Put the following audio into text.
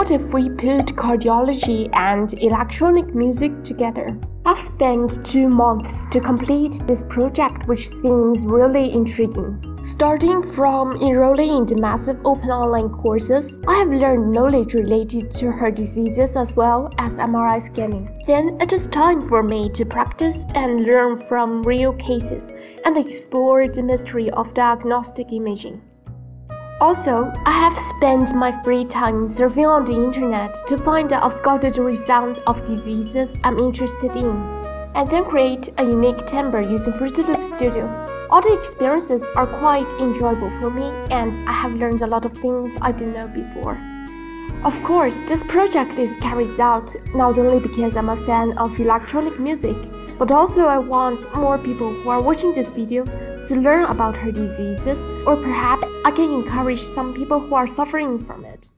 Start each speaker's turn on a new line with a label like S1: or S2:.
S1: What if we put cardiology and electronic music together? I've spent two months to complete this project, which seems really intriguing. Starting from enrolling in the massive open online courses, I have learned knowledge related to heart diseases as well as MRI scanning. Then it is time for me to practice and learn from real cases and explore the mystery of diagnostic imaging. Also, I have spent my free time surfing on the internet to find the auscultatory sound of diseases I'm interested in, and then create a unique timbre using Fruity Loop Studio. All the experiences are quite enjoyable for me, and I have learned a lot of things I didn't know before. Of course, this project is carried out not only because I'm a fan of electronic music, but also I want more people who are watching this video to learn about heart diseases, or perhaps I can encourage some people who are suffering from it.